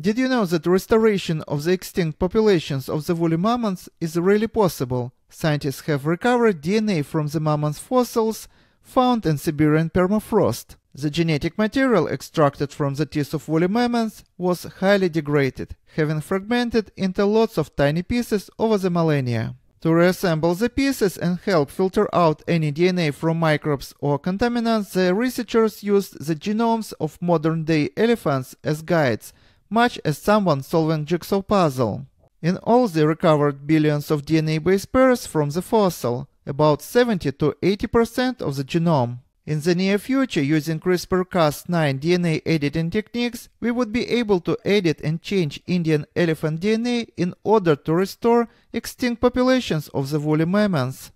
Did you know that restoration of the extinct populations of the woolly mammoths is really possible? Scientists have recovered DNA from the mammoth fossils found in Siberian permafrost. The genetic material extracted from the teeth of woolly mammoths was highly degraded, having fragmented into lots of tiny pieces over the millennia. To reassemble the pieces and help filter out any DNA from microbes or contaminants, the researchers used the genomes of modern day elephants as guides, much as someone solving jigsaw puzzle. In all, they recovered billions of DNA base pairs from the fossil, about 70 to 80% of the genome. In the near future, using CRISPR-Cas9 DNA editing techniques, we would be able to edit and change Indian elephant DNA in order to restore extinct populations of the woolly mammoths.